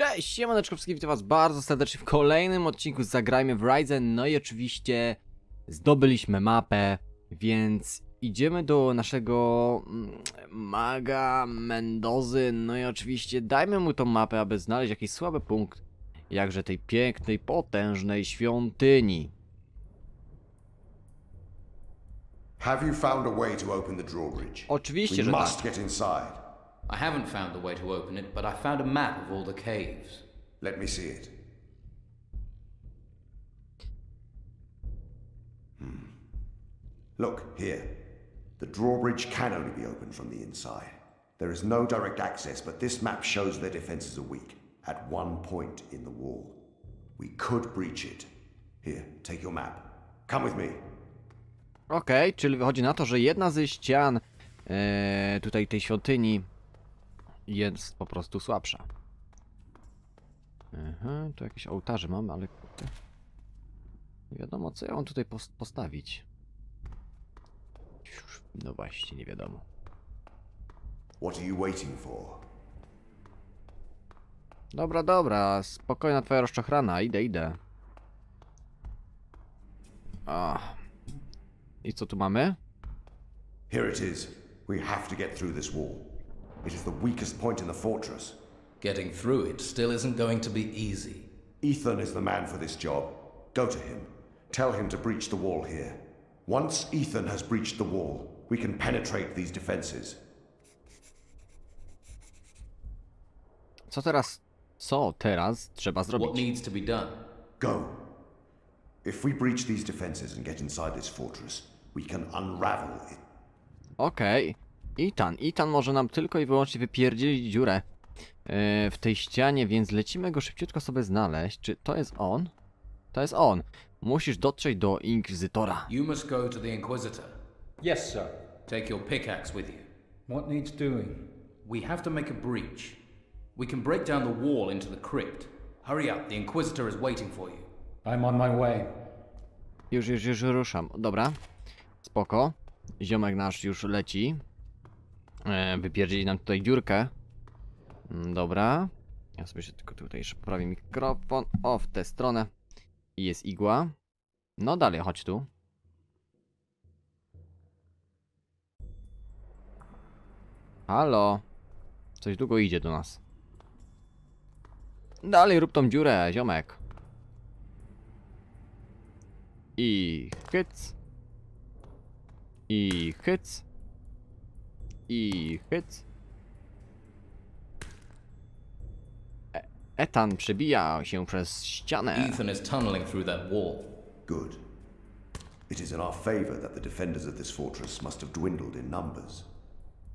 Cześć, siemaneczko wszystkim, witam was bardzo serdecznie w kolejnym odcinku Zagrajmy w Ryzen. No i oczywiście zdobyliśmy mapę, więc idziemy do naszego mm, maga Mendozy. No i oczywiście dajmy mu tą mapę, aby znaleźć jakiś słaby punkt, jakże tej pięknej, potężnej świątyni. Have you found a way to open the drawbridge? Oczywiście, we że tak. must get inside. I haven't found the way to open it, but I found a map of all the caves. Let me see it. Hmm. Look, here. The drawbridge can only be opened from the inside. There is no direct access, but this map shows their defenses are weak, at one point in the wall. We could breach it. Here, take your map. Come with me. Okej, czyli wychodzi na to, że jedna ze ścian e, tutaj tej świątyni jest po prostu słabsza. Aha, tu jakieś ołtarze mamy, ale. Nie wiadomo, co ja mam tutaj pos postawić. No właśnie, nie wiadomo. What are you waiting for? Dobra, dobra, spokojna twoja rozczochrana, idę, idę. O. I co tu mamy? Here it is. We have to get through this wall. It is the weakest point in the fortress. Getting through it still isn't going to be easy. Ethan is the man for this job. Go to him. Tell him to breach the wall here. Once Ethan has breached the wall, we can penetrate these defenses. Co teraz? Co teraz trzeba What needs to be done? Go. If we breach these defenses and get inside this fortress, we can unravel it. Okej. Itan. Itan może nam tylko i wyłącznie wypierdzielić dziurę e, w tej ścianie, więc lecimy go szybciutko sobie znaleźć. Czy to jest on? To jest on. Musisz dotrzeć do Inkwizytora. You must go to the Inquisitor. Yes, sir. Take your pickaxe with you. What needs doing? We have to make a breach. We can break down the wall into the crypt. Hurry up, the Inquisitor is waiting for you. I'm on my way. Już, już, już ruszam. Dobra. Spoko. Ziomek nasz już leci. E, wypierdzieli nam tutaj dziurkę. Mm, Dobra. Ja sobie się tylko tutaj jeszcze poprawię mikrofon. O, w tę stronę. I jest igła. No dalej, chodź tu. Halo. Coś długo idzie do nas. Dalej rób tą dziurę, ziomek. I hyc. I hyc. I hyc. E Etan przebija się przez ścianę. Ethan is tunneling through that wall. Good. It is in our favor that the defenders of this fortress must have dwindled in numbers.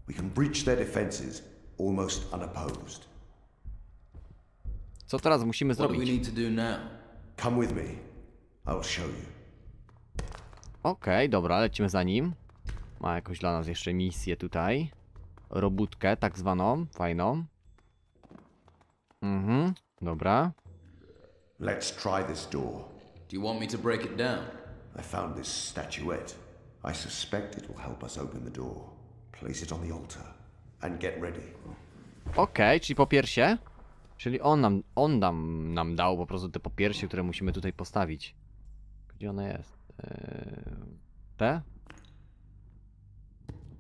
We can breach their defenses almost unopposed. Co teraz musimy What do we zrobić? need to do now? Come with me. I will show you. Okej, dobra, lecimy za nim. Ma jakąś dla nas jeszcze misję tutaj. Robótkę, tak zwaną, fajną. Mhm, dobra. Let's try this door. Do you want me to break it down? I found this statuette. I suspect it will help us open the door. Place it on the altar and get ready. Okej, czyli popiersie. Czyli on nam, on nam, nam dał po prostu te popiersie, które musimy tutaj postawić. Gdzie ona jest? Eee, te?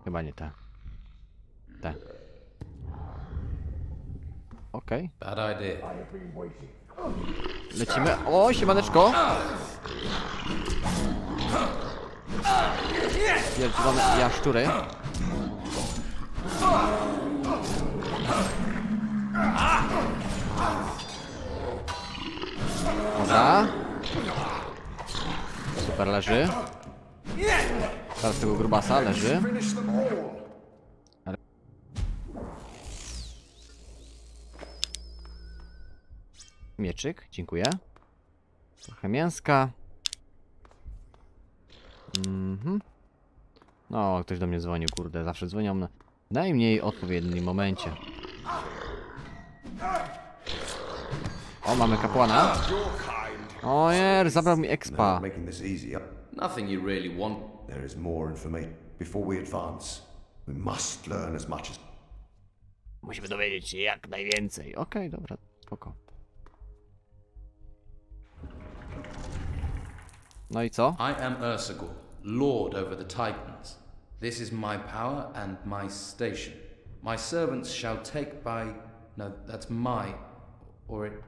Chyba nie te. Te. Okej, Bad idea. lecimy. O, siemaneczko! Wielkie jaszczury. Dobra. Super leży. Teraz tego grubasa leży. Mieczyk, dziękuję. Trochę mięska. Mhm. No, ktoś do mnie dzwonił, kurde. Zawsze dzwonią na najmniej odpowiednim momencie. O, mamy kapłana. O nie, zabrał mi expa. Easy. Nothing you really want. There is more information. Before we advance, we must learn as much as Musimy dowiedzieć się jak najwięcej. Okej, dobra. Spoko. No i co? I am Ursagor, lord over the Titans. This is my power and my station. My servants shall take by. No, that's my. Or it.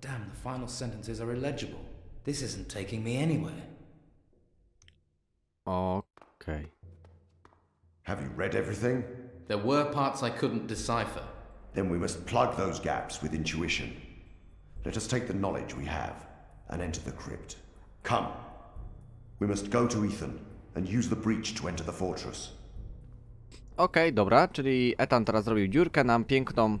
Damn, the final sentences are illegible. This isn't taking me anywhere. Okay. Have you read everything? There were parts I couldn't decipher. Then we must plug those gaps with intuition. Let us take the knowledge we have and enter the crypt. Come. We must go to Ethan and use the breach to enter the fortress. Okej, dobra, czyli Etan teraz zrobił dziurkę nam piękną,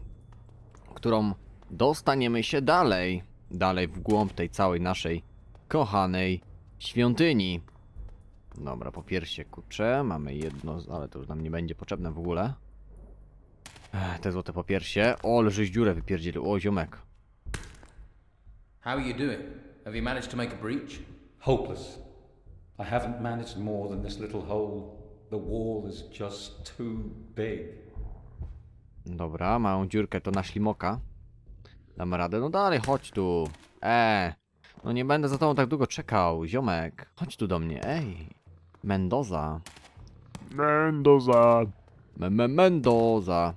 którą dostaniemy się dalej. Dalej w głąb tej całej naszej kochanej świątyni. Dobra, po piersie kurczę, mamy jedno, ale to już nam nie będzie potrzebne w ogóle. Ech, te złote popiersie. O, żeś dziurę wypierdzielił. O, ziomek. How are you doing? Have you managed to make a breach? Hopeless. I haven't managed more than this little hole. The wall is just too big. Dobra, małą dziurkę to na ślimoka. Damy radę. No dalej, chodź tu. E, no nie będę za tobą tak długo czekał, ziomek. Chodź tu do mnie, ej. Mendoza. Mendoza. Me -me Mendoza.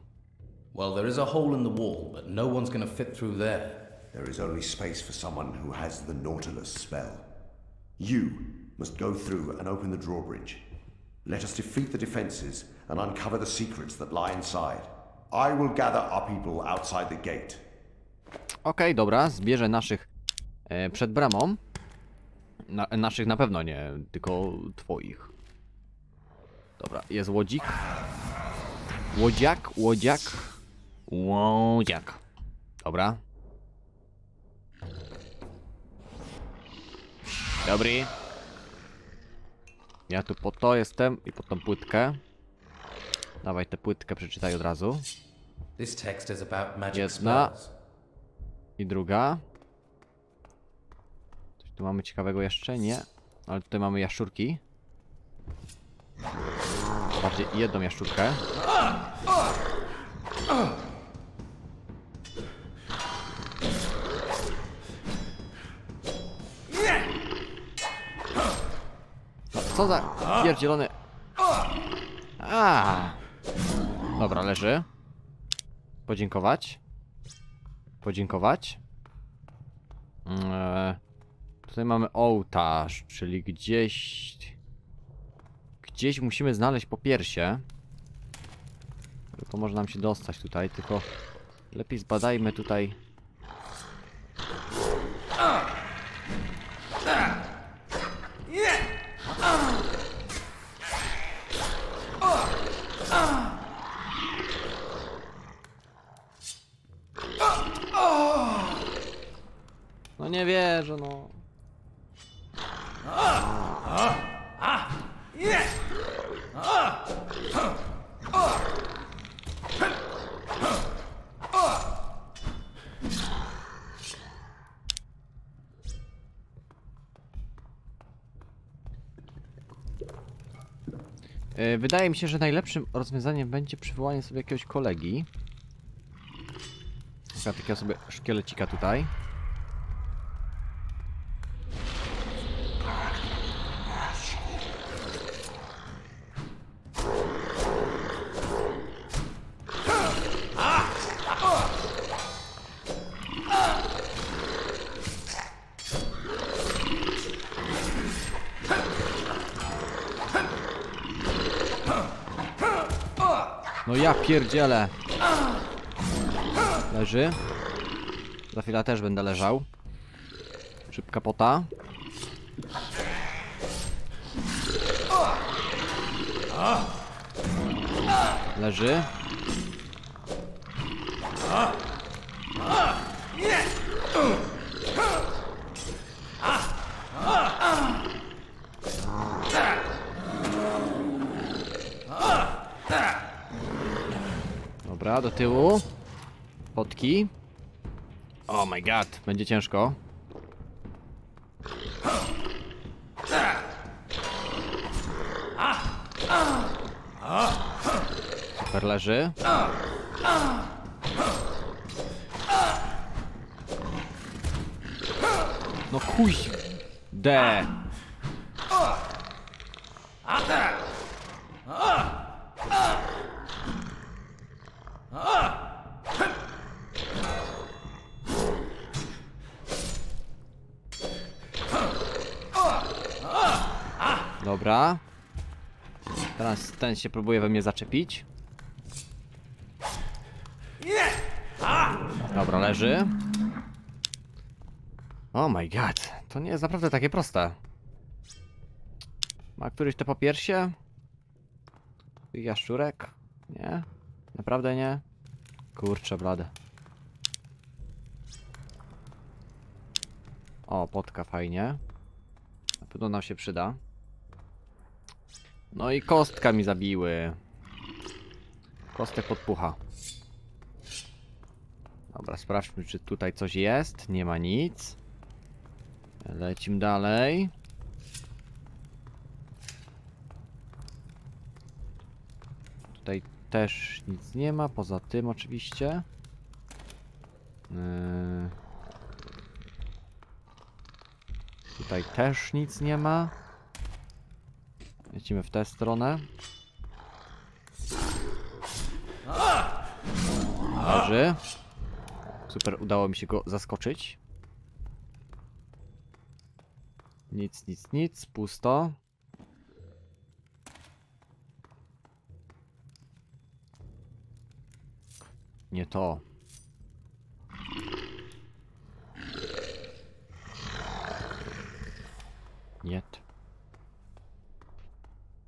Well, there is a hole in the wall, but no one's gonna fit through there. There is only space for someone who has the Nautilus spell. You must go through and open the drawbridge. Let us defeat the defenses and uncover the secrets that lie inside. I will gather our people outside the gate. Okej, dobra, zbierze naszych e, przed bramą. Na, naszych na pewno nie, tylko twoich. Dobra, jest łodzik. Łodziak, łodziak. Łodziak. Dobra. Dobry. Ja tu po to jestem i po tą płytkę. Dawaj tę płytkę, przeczytaj od razu. Jedna. I druga. Coś tu mamy ciekawego jeszcze? Nie. Ale tutaj mamy jaszczurki. Bardziej jedną jaszczurkę. Co za pierdzielony... A. Dobra, leży. Podziękować podziękować. Eee, tutaj mamy ołtarz, czyli gdzieś... Gdzieś musimy znaleźć popiersie. To może nam się dostać tutaj, tylko lepiej zbadajmy tutaj. No nie wierzę, no. E, Wydaje mi się, że najlepszym rozwiązaniem będzie przywołanie sobie jakiegoś kolegi. Ja takiego sobie szkielecika tutaj. Ja pierdzielę. Leży. Za chwilę też będę leżał. Szybka pota. Leży. tyłu. Potki. Oh my god, będzie ciężko. Super leży. No kuź. D. Dobra. Teraz ten się próbuje we mnie zaczepić. Dobra, leży. Oh my god, to nie jest naprawdę takie proste. Ma któryś te popiersie? Tych jaszczurek? Nie? Naprawdę nie? Kurczę blade. O, potka fajnie. Na pewno nam się przyda. No i kostka mi zabiły. Kostek podpucha. Dobra, sprawdźmy, czy tutaj coś jest. Nie ma nic. Lecimy dalej. Tutaj też nic nie ma, poza tym oczywiście. Yy... Tutaj też nic nie ma. Lecimy w tę stronę. Leży. Super, udało mi się go zaskoczyć. Nic, nic, nic, pusto. Nie to. Nie.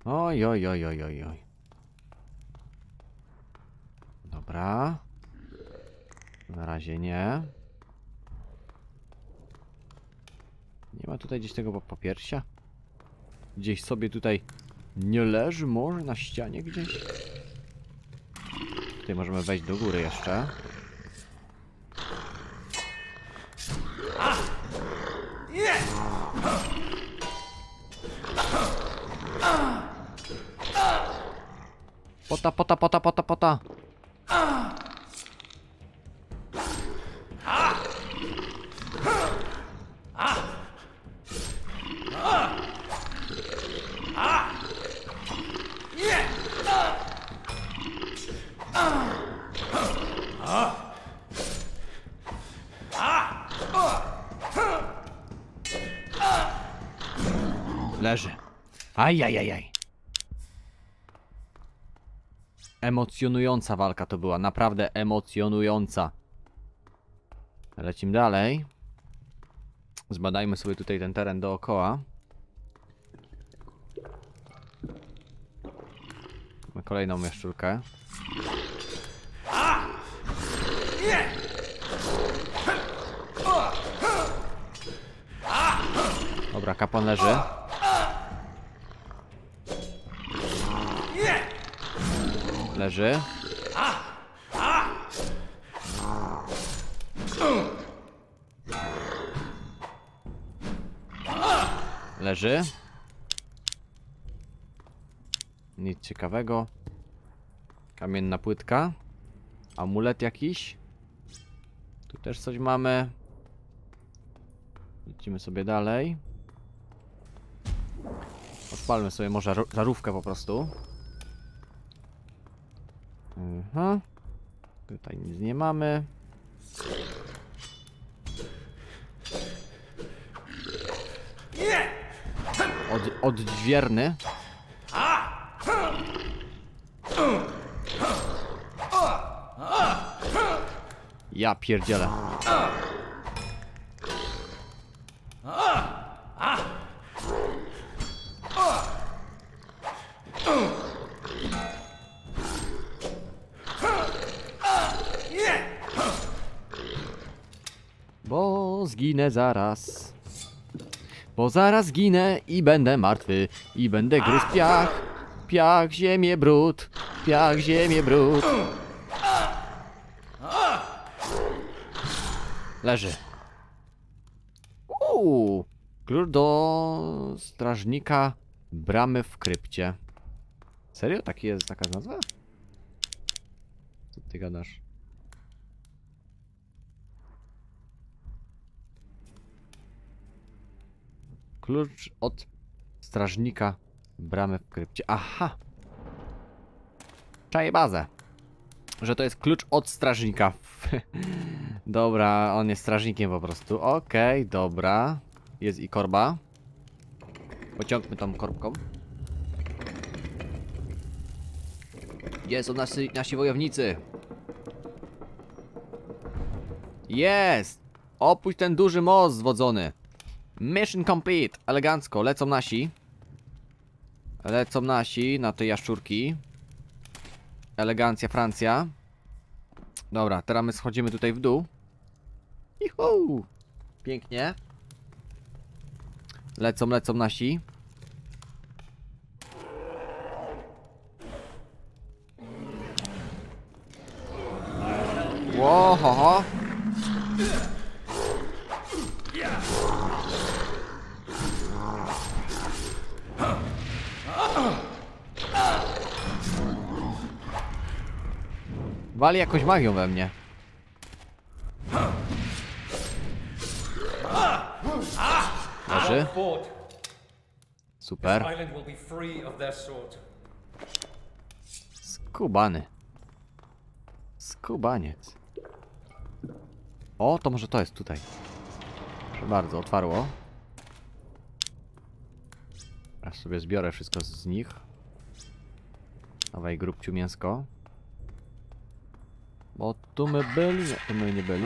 Oj, oj, oj, oj, oj, oj. Dobra. Na razie nie. Nie ma tutaj gdzieś tego pa- papiersia? Gdzieś sobie tutaj nie leży może na ścianie gdzieś? Tutaj możemy wejść do góry jeszcze. Pota, pota, pota, pota, pota. Leży. Ajajajaj. Emocjonująca walka to była, naprawdę emocjonująca. Lecimy dalej. Zbadajmy sobie tutaj ten teren dookoła. Mamy kolejną jaszczurkę. Dobra, kapłan leży. Leży. Leży. Nic ciekawego. Kamienna płytka. Amulet jakiś. Tu też coś mamy. Lecimy sobie dalej. Odpalmy sobie może żarówkę po prostu. Mhm. Tutaj nic nie mamy. Od, oddźwierny. Ja pierdzielę. Zginę zaraz. Bo zaraz zginę i będę martwy. I będę gryzł piach. Piach, ziemię, brud. Piach, ziemię, brud. Leży. Uuu. Klucz do strażnika bramy w krypcie. Serio? Taki jest taka nazwa? Co ty gadasz? Klucz od strażnika bramy w krypcie. Aha! Czaję bazę. Że to jest klucz od strażnika. dobra, on jest strażnikiem po prostu. Okej, dobra. Jest i korba. Pociągmy tą korbką. Gdzie są nasi, nasi wojownicy? Jest! Opuść ten duży most zwodzony. Mission complete. Elegancko. Lecą nasi. Lecą nasi na te jaszczurki. Elegancja Francja. Dobra, teraz my schodzimy tutaj w dół. Juhu! Pięknie. Lecą, lecą nasi. Ło, ho, ho. Wali jakąś magią we mnie. Leży. Super. Skubany. Skubaniec. O, to może to jest tutaj. Proszę bardzo, otwarło. Aż sobie zbiorę wszystko z nich. Dawaj, grubciu mięsko. Bo tu my byli, nie, tu my nie byli.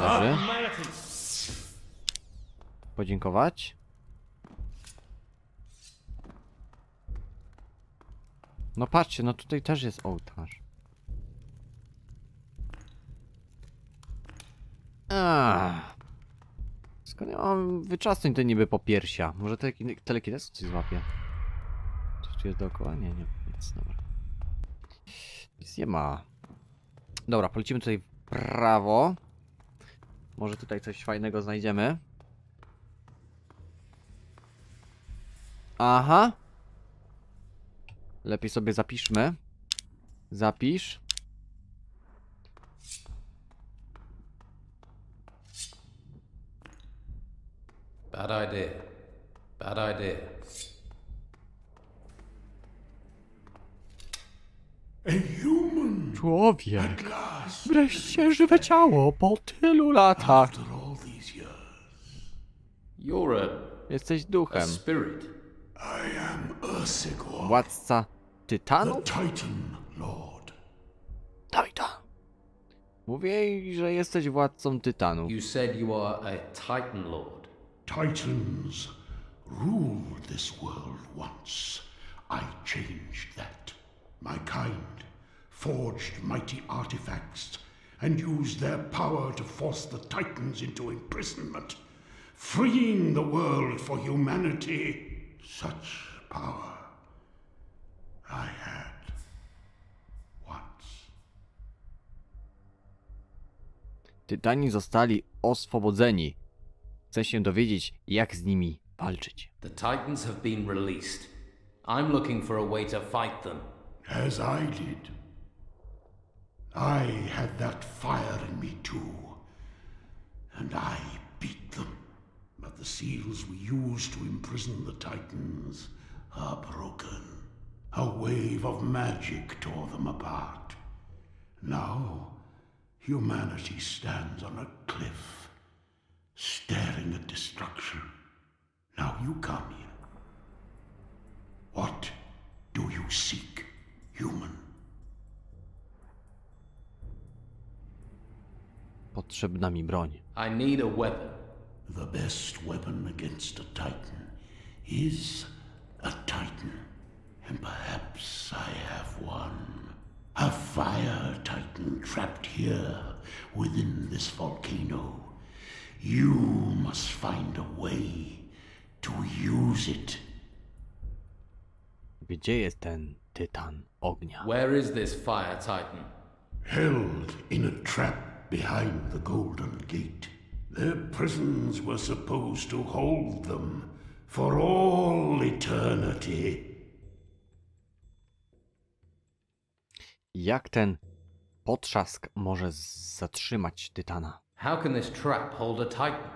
Leży. Podziękować. No patrzcie, no tutaj też jest ołtarz. Ach. Skąd ja mam wyczasnąć to niby po piersia? Może teleki- telekinesu coś złapie? Jest dookoła? Nie, nie, nic, dobra. Nic nie ma. Dobra, polecimy tutaj w prawo. Może tutaj coś fajnego znajdziemy. Aha. Lepiej sobie zapiszmy. Zapisz. Bad idea. Bad idea. Człowiek. Wreszcie żywe ciało po tylu latach. You're a, Jesteś a duchem. spirit. I am Ursigor, Władca Tytanów? Titan. Mówię, że jesteś władcą Tytanów. You said you are a Titan Lord. Titans ruled this world once. I changed that. My kind forged mighty artifacts and used their power to force the Titans into imprisonment, freeing the world for humanity. Such power I had once. Tytani zostali oswobodzeni. Chcę się dowiedzieć, jak z nimi walczyć. The Titans have been released. I'm looking for a way to fight them. As I did. I had that fire in me too. And I beat them. But the seals we used to imprison the Titans are broken. A wave of magic tore them apart. Now, humanity stands on a cliff, staring at destruction. Now you come here. What do you seek, human? Potrzebna mi broń. I need a weapon. The best weapon against a Titan is a Titan. And perhaps I have one. A fire Titan trapped here within this volcano. You must find a way to use it. Gdzie jest ten Tytan ognia? Where is this fire Titan? held in a trap behind the Golden Gate. Their prisons were supposed to hold them for all eternity. Jak ten potrzask może zatrzymać Tytana? How can this trap hold a Titan?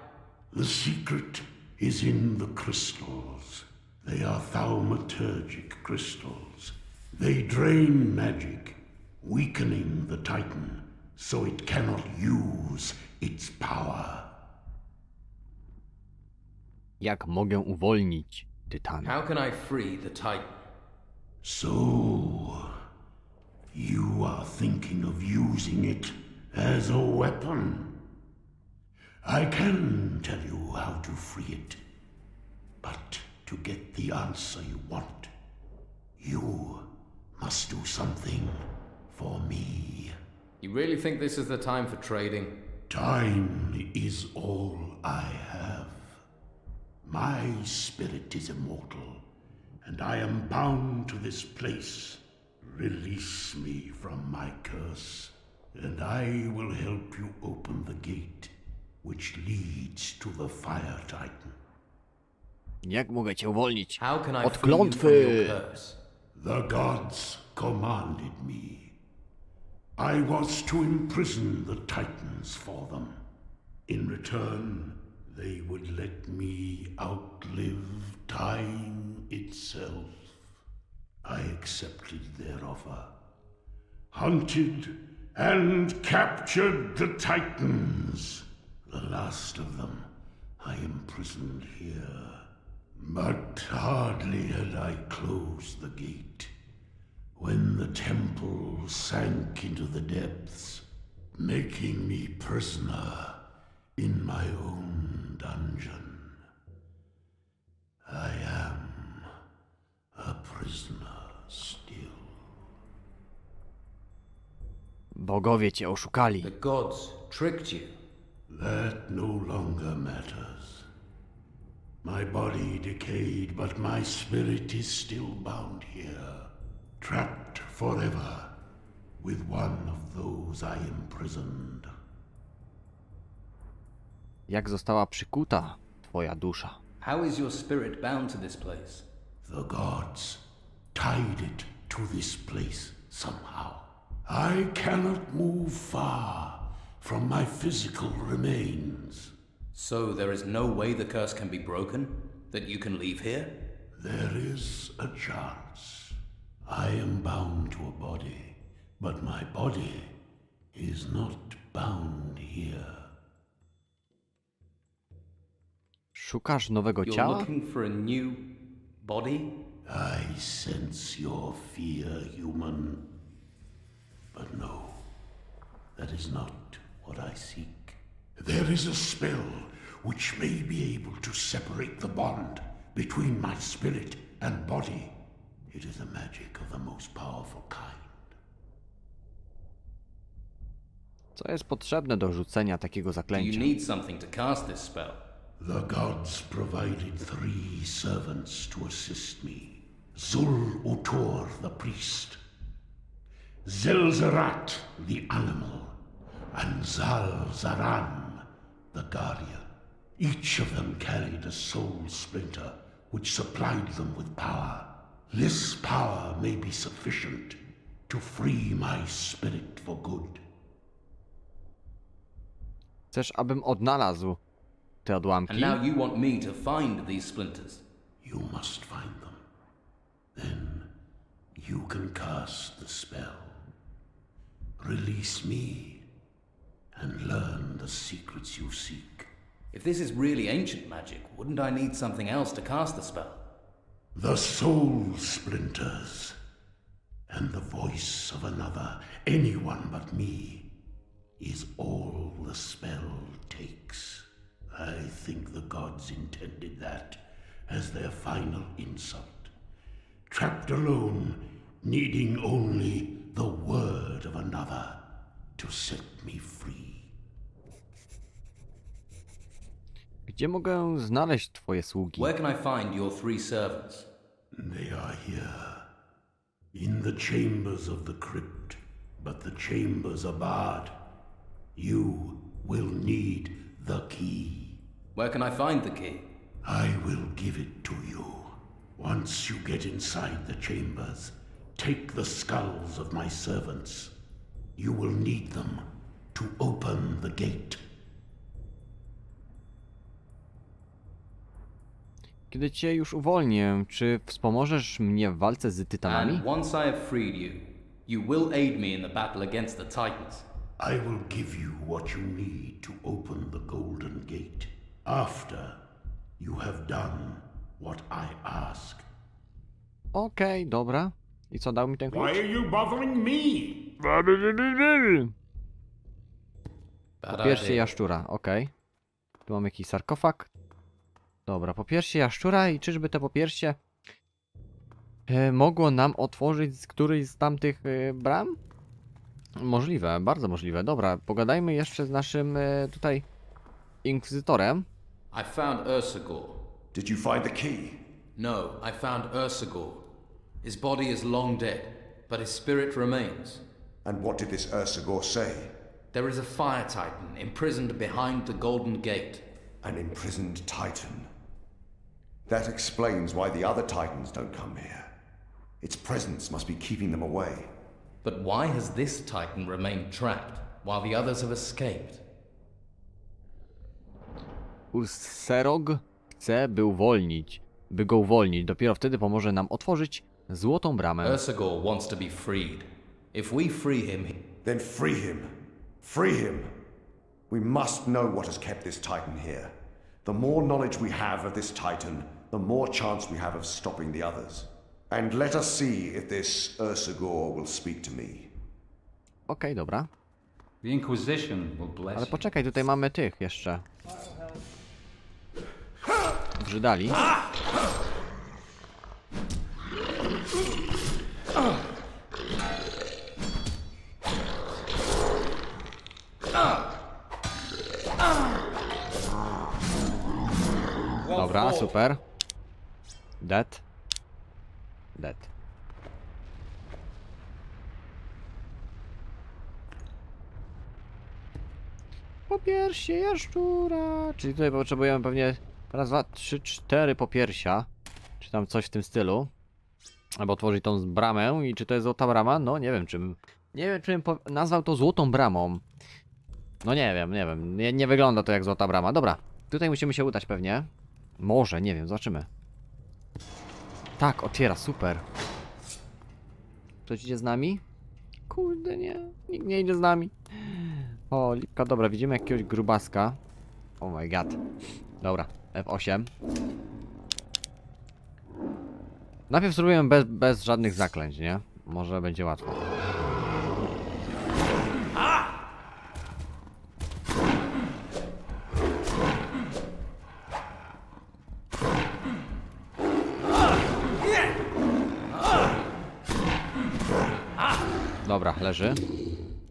The secret is in the crystals. They are thaumaturgic crystals. They drain magic, weakening the Titan so it cannot use its power. Jak mogę uwolnić Tytana? How can I free the Titan? So, you are thinking of using it as a weapon? I can tell you how to free it. But to get the answer you want, you must do something for me. You really think this is the time for trading? Time is all I have. My spirit is immortal, and I am bound to this place. Release me from my curse, and I will help you open the gate which leads to the Fire Titan. Jak mogę cię uwolnić? How can I Od free you from klątwy! The gods commanded me. I was to imprison the Titans for them. In return, they would let me outlive time itself. I accepted their offer, hunted and captured the Titans. The last of them I imprisoned here. But hardly had I closed the gate when the temple sank into the depths, making me prisoner in my own dungeon. I am a prisoner still. Bogowie cię oszukali. The gods tricked you. That no longer matters. My body decayed, but my spirit is still bound here, trapped forever with one of those I imprisoned. Jak została przykuta twoja dusza? How is your spirit bound to this place? The gods tied it to this place somehow. I cannot move far from my physical remains. So there is no way the curse can be broken? That you can leave here? There is a chance. I am bound to a body, but my body is not bound here. Szukasz nowego You're ciała? looking for a new body? I sense your fear, human. But no, that is not what I seek. There is a spell which may be able to separate the bond between my spirit and body. It is a magic of the most powerful kind. Co jest potrzebne do rzucenia takiego Do you need something to cast this spell? The gods provided three servants to assist me. Zul Utur, the priest, Zelzerat, the animal, and Zal Zaran, the guardian. Each of them carried a soul splinter which supplied them with power. This power may be sufficient to free my spirit for good. Chcesz, abym odnalazł te odłamki? And now you want me to find these splinters? You must find them. Then you can cast the spell. Release me and learn the secrets you seek. If this is really ancient magic, wouldn't I need something else to cast the spell? The soul splinters and the voice of another, anyone but me, is all the spell takes. I think the gods intended that as their final insult. Trapped alone, needing only the word of another to set me free. Gdzie mogę znaleźć twoje sługi? Where can I find your three servants? They are here, in the chambers of the crypt, but the chambers are barred. You will need the key. Where can I find the key? I will give it to you. Once you get inside the chambers, take the skulls of my servants. You will need them to open the gate. Kiedy cię już uwolnię, czy wspomożesz mnie w walce z tytanami? And once I have freed you, you will aid me in the battle against the Titans. I will give you what you need to open the Golden Gate after you have done what I ask. Okej, dobra. I co, dał mi ten klucz? Why are you bothering me? Pierście idea. jaszczura, okej. Tu mamy jakiś sarkofag. Dobra, popierście jaszczura i czyżby te popierście e, mogło nam otworzyć z którejś z tamtych e, bram? Możliwe, bardzo możliwe. Dobra, pogadajmy jeszcze z naszym e, tutaj inkwizytorem. I found Ursagor. Did you find the key? No, I found Ursagor. His body is long dead, but his spirit remains. And what did this Ursagor say? There is a fire titan imprisoned behind the Golden Gate. An imprisoned titan. That explains why the other titans don't come here. Its presence must be keeping them away. But why has this titan remained trapped while the others have escaped? Userog chce, by uwolnić, by go uwolnić. Dopiero wtedy pomoże nam otworzyć złotą bramę. Ursagor wants to be freed. If we free him, Then free him. Free him. We must know what has kept this titan here. The more knowledge we have of this titan, the more chance we have of stopping the others. And let us see if this Ursagor will speak to me. Okej, dobra. The Inquisition will bless Ale poczekaj, tutaj mamy tych jeszcze. Brzydali. Dobra, super. Dead. Dead. Popiersie jaszczura. Czyli tutaj potrzebujemy pewnie raz, dwa, trzy, cztery popiersia. Czy tam coś w tym stylu. Albo otworzyć tą bramę i czy to jest złota brama? No nie wiem czym. Nie wiem czym po- nazwał to złotą bramą. No nie wiem, nie wiem. Nie, nie wygląda to jak złota brama. Dobra. Tutaj musimy się udać pewnie. Może, nie wiem, zobaczymy. Tak, otwiera, super. Ktoś idzie z nami? Kurde, nie. Nikt nie idzie z nami. O, lipka, dobra, widzimy jakiegoś grubaska. Oh my god. Dobra, F8. Najpierw spróbujemy bez, bez żadnych zaklęć, nie? Może będzie łatwo. Leży.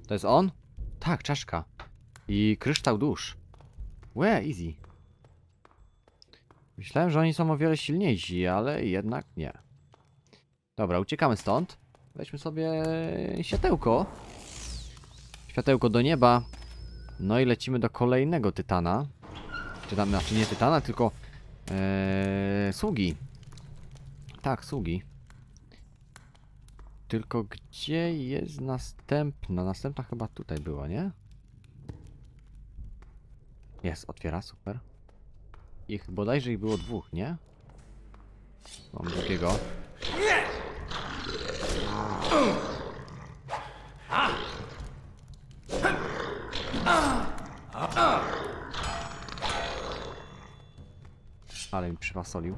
To jest on? Tak, czaszka. I kryształ dusz. Łe, easy. Myślałem, że oni są o wiele silniejsi, ale jednak nie. Dobra, uciekamy stąd. Weźmy sobie światełko. Światełko do nieba. No i lecimy do kolejnego tytana. Czy tam, znaczy nie tytana, tylko ee, sługi. Tak, sługi. Tylko gdzie jest następna? Następna chyba tutaj była, nie? Jest, otwiera, super. Ich bodajże ich było dwóch, nie? Mam drugiego. Ale mi przypasolił.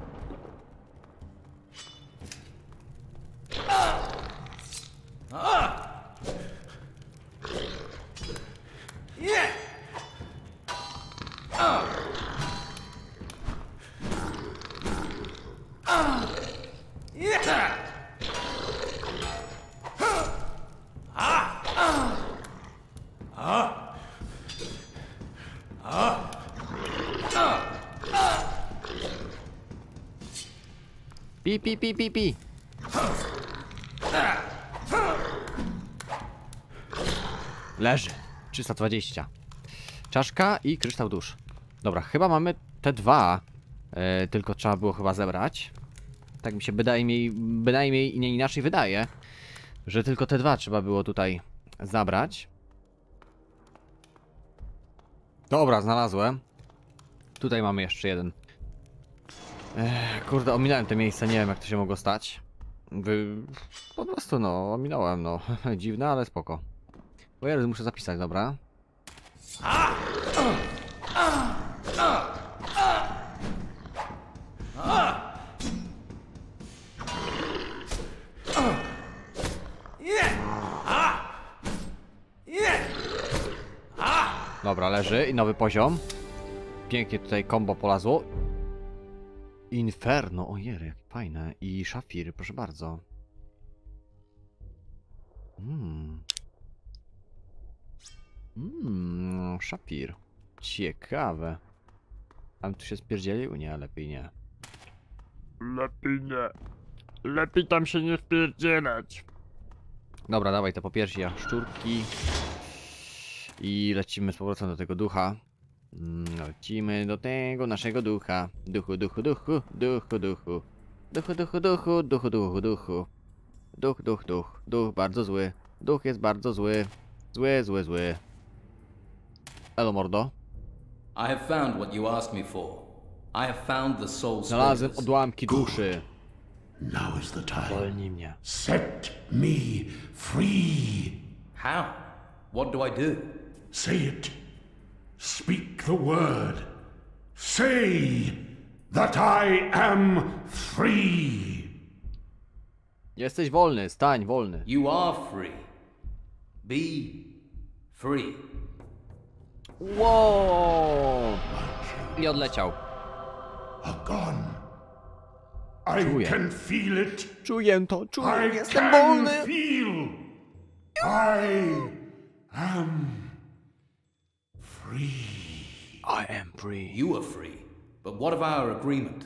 Pi, pi, pi, pi. Leży. 320. Czaszka i kryształ dusz. Dobra, chyba mamy te dwa. E, tylko trzeba było chyba zebrać. Tak mi się bynajmniej, bynajmniej i nie inaczej wydaje, że tylko te dwa trzeba było tutaj zabrać. Dobra, znalazłem. Tutaj mamy jeszcze jeden Ech, kurde, ominąłem te miejsce, nie wiem jak to się mogło stać. Po prostu no, ominąłem no. Dziwne, ale spoko. Bo ja muszę zapisać, dobra? Dobra, leży i nowy poziom. Pięknie tutaj combo polazło. Inferno, jak fajne. I szafir, proszę bardzo. Mmm. Mmm, szafir. Ciekawe. Tam tu się spierdzielił? Nie, lepiej nie. Lepiej nie. Lepiej tam się nie wpierdzielać. Dobra, dawaj te popiersia, szczurki. I lecimy z powrotem do tego ducha. Lecimy do tego naszego ducha. Duchu, duchu, duchu, duchu, duchu. Duchu, duchu, duchu, duchu, duchu, duchu. Duch, duch, duch. Duch bardzo zły. Duch jest bardzo zły. Zły, zły, zły. Elo mordo. I have found what you asked me for. I have found the soul Znalazłem odłamki duszy. Now is the time. Wolnij mnie. Set me free. How? What do I do? Say it. Speak the word. Say that I am free. Jesteś wolny, stań wolny. You are free. Be free. Wow! I odleciał. I Czuję. can feel it. Czuję to, czuję, I jestem can wolny. feel. I am free. I am free. You are free. But what of our agreement?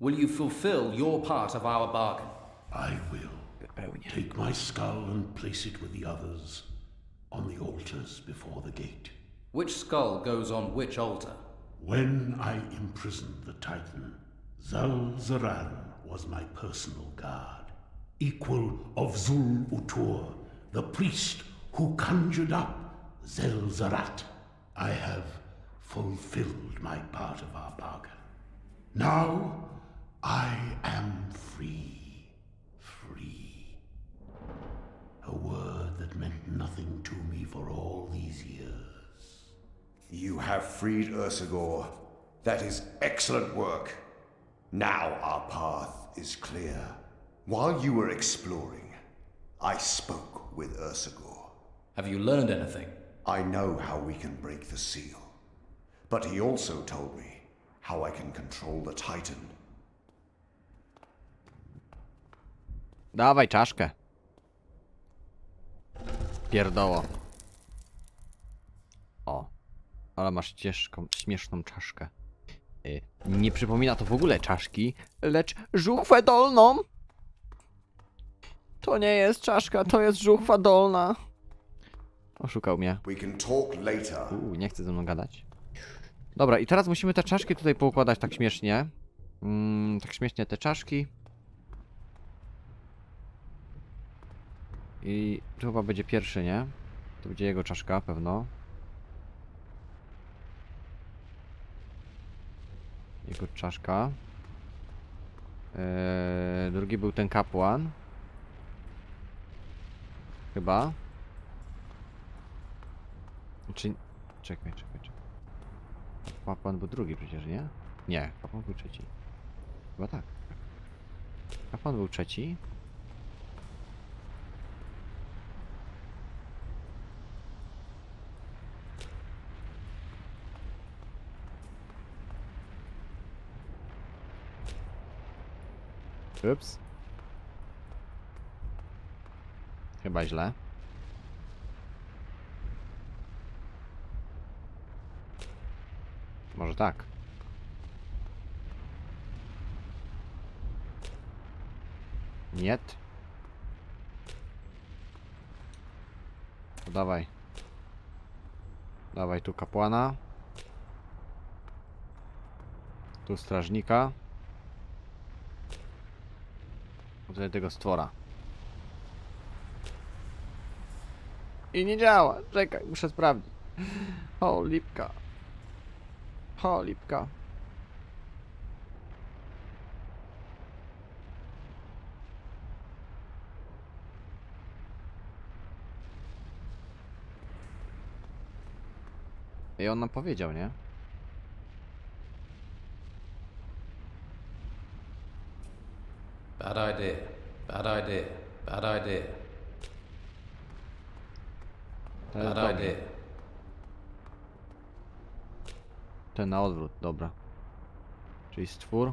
Will you fulfill your part of our bargain? I will take my skull and place it with the others on the altars before the gate. Which skull goes on which altar? When I imprisoned the Titan, Zal Zaran was my personal guard, equal of Zul Utur, the priest who conjured up Zelzarat. I have fulfilled my part of our bargain. Now I am free. Free. A word that meant nothing to me for all these years. You have freed Ursagor. That is excellent work. Now our path is clear. While you were exploring, I spoke with Ursagor. Have you learned anything? I know how we can break the seal. But he also told me how I can control the Titan. Dawaj czaszkę. Pierdoło. O. Ale masz ciężką, śmieszną czaszkę. Y, Nie przypomina to w ogóle czaszki, lecz żuchwę dolną. To nie jest czaszka, to jest żuchwa dolna. Oszukał mnie. Uuu, nie chce ze mną gadać. Dobra, i teraz musimy te czaszki tutaj poukładać tak śmiesznie. Mm, tak śmiesznie te czaszki. I tu chyba będzie pierwszy, nie? To będzie jego czaszka, pewno. Jego czaszka. Eee, drugi był ten kapłan. Chyba. Czy... Czekaj, czekaj, czekaj. Kapłan był drugi przecież, nie? Nie, kapłan był trzeci. Chyba tak. Kapłan był trzeci. Ups. Chyba źle. Może tak. Niet. To dawaj. Dawaj tu kapłana. Tu strażnika. Tutaj tego stwora. I nie działa. Czekaj, muszę sprawdzić. O, lipka. Ho, lipka. I on nam powiedział, nie? Bad idea. Bad idea. Bad idea. Bad idea. Ten na odwrót, dobra. Czyli stwór.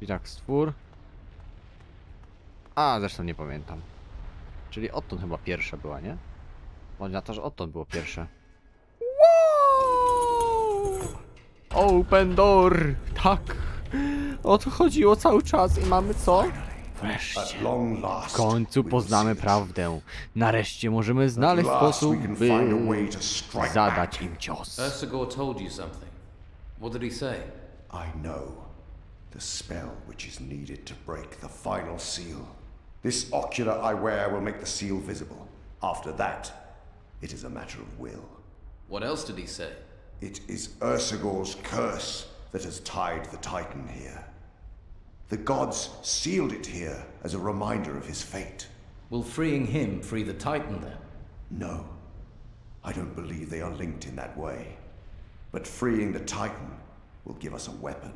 I tak, stwór. A, zresztą nie pamiętam. Czyli odtąd chyba pierwsza była, nie? Bądź na to, że odtąd było pierwsze. Open door! Tak! O to chodziło cały czas i mamy co? Wreszcie. At long W last, końcu we poznamy prawdę. Nareszcie możemy znaleźć sposób, can by find a way to strike zadać back. im cios. Ursagor told you something. What did he say? I know the spell which is needed to break the final seal. This ocular I wear will make the seal visible. After that, it is a matter of will. What else did he say? It is Ursagor's curse that has tied the Titan here. The gods sealed it here as a reminder of his fate. Will freeing him free the Titan then? No, I don't believe they are linked in that way. But freeing the Titan will give us a weapon.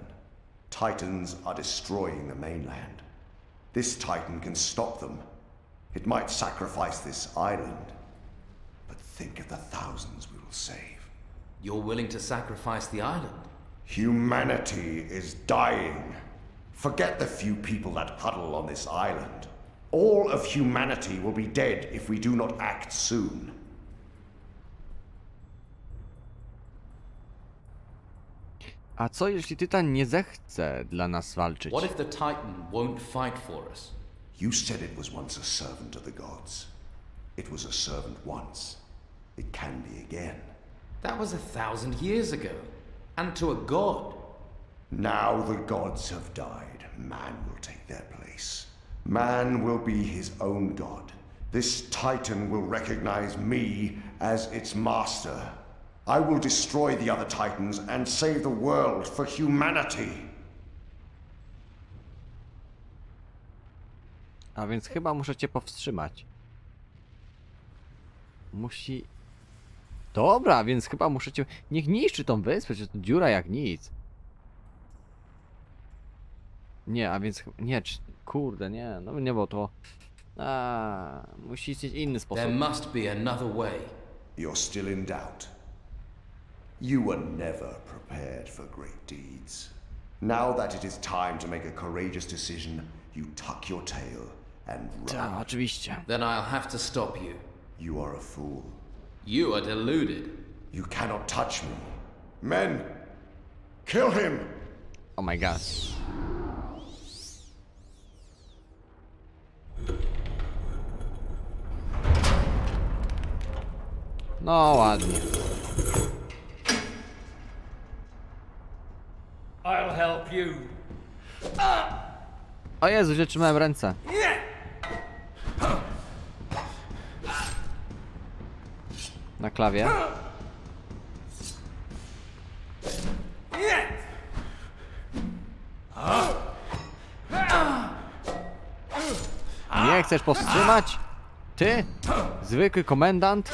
Titans are destroying the mainland. This Titan can stop them. It might sacrifice this island. But think of the thousands we will save. You're willing to sacrifice the island? Humanity is dying. Forget the few people that huddle on this island. All of humanity will be dead if we do not act soon. A co jeśli Tytan nie zechce dla nas walczyć? What if the Titan won't fight for us? You said it was once a servant of the gods. It was a servant once. It can be again. That was a thousand years ago. And to a god. Now the gods have died. Man will take their place. Man will be his own god. This titan will recognize me as its master. I will destroy the other titans and save the world for humanity. A więc chyba muszę cię powstrzymać. Musi... Dobra, więc chyba muszę cię... Niech niszczy tą wyspę, to dziura jak nic. Nie, a więc... Nie, czy... Kurde, nie, no nie, bo to... A, musi istnieć inny sposób. There must be another way. You're still in doubt. You were never prepared for great deeds. Now that it is time to make a courageous decision, you tuck your tail and run. Tak, oczywiście. Then I'll have to stop you. You are a fool. You are deluded. You cannot touch me. Men, kill him! Oh my god. No ładnie. I'll help you. O Jezu, źle trzymałem ręce. Na klawie. Nie chcesz powstrzymać? Ty? Zwykły komendant?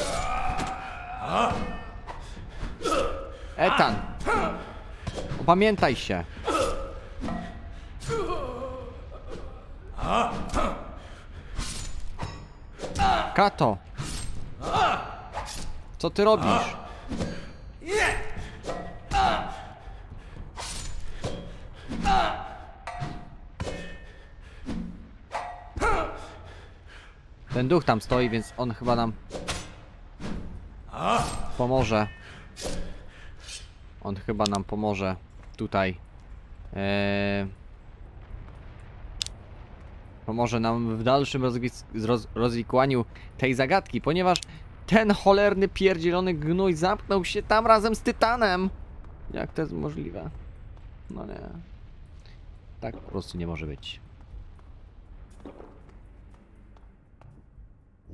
Etan! Opamiętaj się! Kato! Co ty robisz? Ten duch tam stoi, więc on chyba nam pomoże. On chyba nam pomoże tutaj. Eee... Pomoże nam w dalszym roz rozwikłaniu tej zagadki, ponieważ ten cholerny pierdzielony gnój zamknął się tam razem z Tytanem. Jak to jest możliwe? No nie. Tak po prostu nie może być.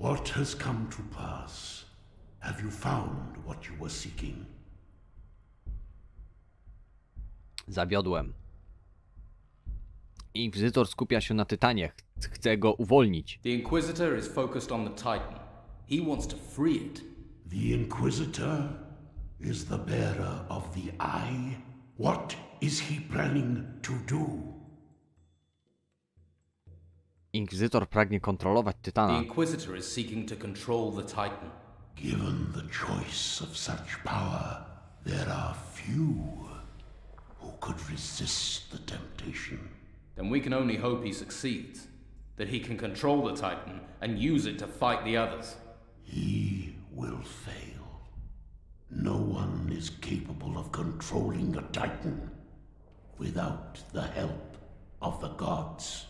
What has come to pass? Have you found what you were seeking? Zawiodłem. Inkwizytor skupia się na Tytanie. Ch- Chce go uwolnić. The Inquisitor is focused on the Titan. He wants to free it. The Inquisitor is the bearer of the eye? What is he planning to do? Inkwizytor pragnie kontrolować The Tytana. Inquisitor is seeking to control the Titan. Given the choice of such power, there are few who could resist the temptation. Then we can only hope he succeeds. That he can control the Titan and use it to fight the others. He will fail. No one is capable of controlling a Titan without the help of the gods.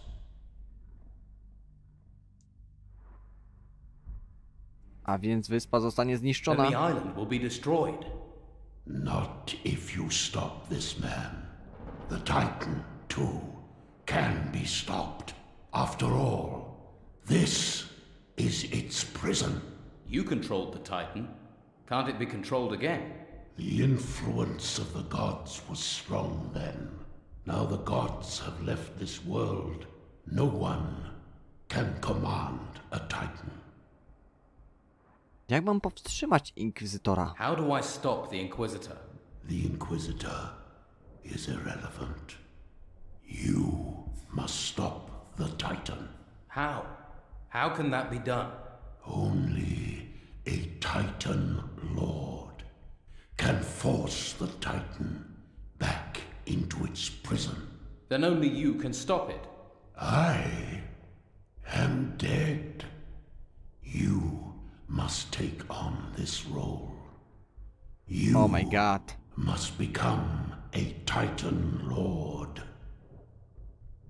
A więc wyspa zostanie Then zniszczona. the island will be destroyed. Not if you stop this man. The Titan, too, can be stopped. After all, this is its prison. You controlled the Titan. Can't it be controlled again? The influence of the gods was strong then. Now the gods have left this world. No one can command a Titan. Jak mam powstrzymać Inkwizytora? How do I stop the Inquisitor? The Inquisitor is irrelevant. You must stop the Titan. How? How can that be done? Only a Titan Lord can force the Titan back into its prison. Then only you can stop it. I am dead. You must take on this role. You Oh my god. must become a Titan Lord.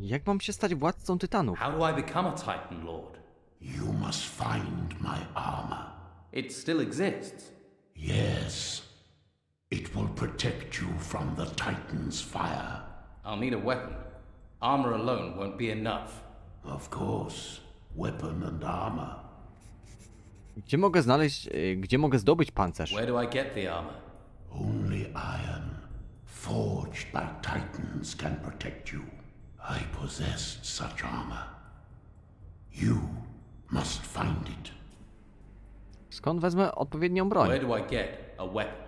Jak mam się stać władcą Tytanów? How do I become a Titan Lord? You must find my armor. It still exists. Yes, it will protect you from the Titan's fire. I'll need a weapon. Armor alone won't be enough. Of course, weapon and armor. Gdzie mogę znaleźć, y, gdzie mogę zdobyć pancerz? Where do I get the armor? Only iron, forged by Titans, can protect you. I possessed such armor. You must find it. Skąd wezmę odpowiednią Where broń? do I get a weapon?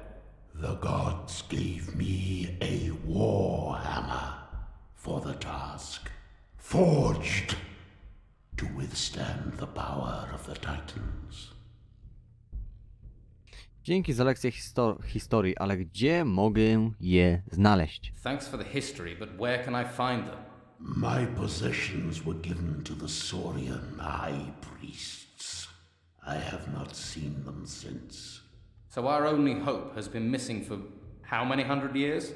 The gods gave Dzięki za lekcję histo historii, ale gdzie mogę je znaleźć? Thanks for the history, but where can I find them? My possessions were given to the Saurian high priests. I have not seen them since. So our only hope has been missing for how many hundred years?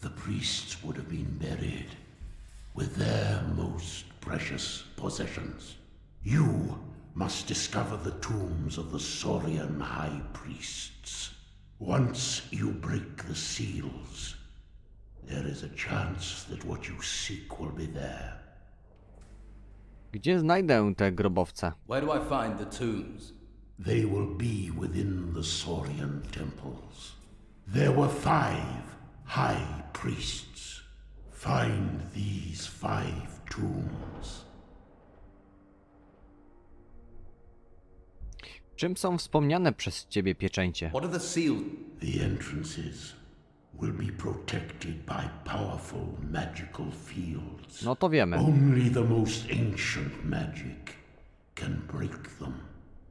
The priests would have been buried with their most precious possessions. You must discover the tombs of the Saurian high priests. Once you break the seals, there is a chance that what you seek will be there. Gdzie znajdę te grobowce? Where do I find the tombs? They will be within the Saurian temples. There were five high priests. Find these five tombs. Czym są wspomniane przez ciebie pieczęcie? What are the seals? The entrances will be protected by powerful magical fields. No to wiemy. Only the most ancient magic can break them.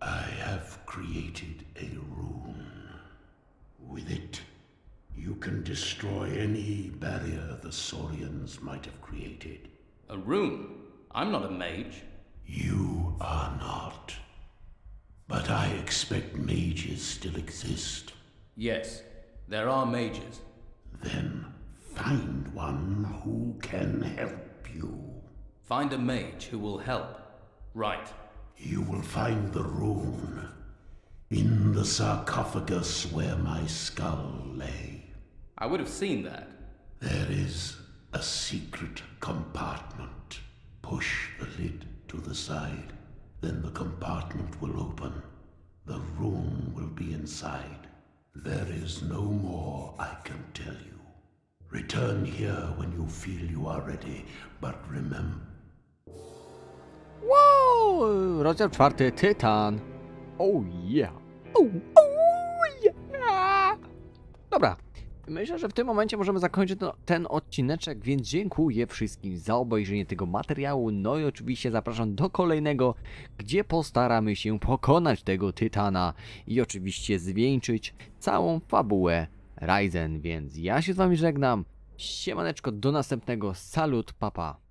I have created a rune. With it, you can destroy any barrier the Saurians might have created. A rune? I'm not a mage. You are not. But I expect mages still exist. Yes, there are mages. Then find one who can help you. Find a mage who will help. Right. You will find the rune in the sarcophagus where my skull lay. I would have seen that. There is a secret compartment. Push the lid to the side, then the compartment will open. The room will be inside. There is no more I can tell you. Return here when you feel you are ready, but remember. Wow! Rozdział czwarty, Tytan. Oh yeah. Oh, oh yeah. Dobra, myślę, że w tym momencie możemy zakończyć ten, ten odcineczek, więc dziękuję wszystkim za obejrzenie tego materiału. No i oczywiście zapraszam do kolejnego, gdzie postaramy się pokonać tego tytana i oczywiście zwieńczyć całą fabułę Ryzen, więc ja się z wami żegnam. Siemaneczko, do następnego. Salut, papa.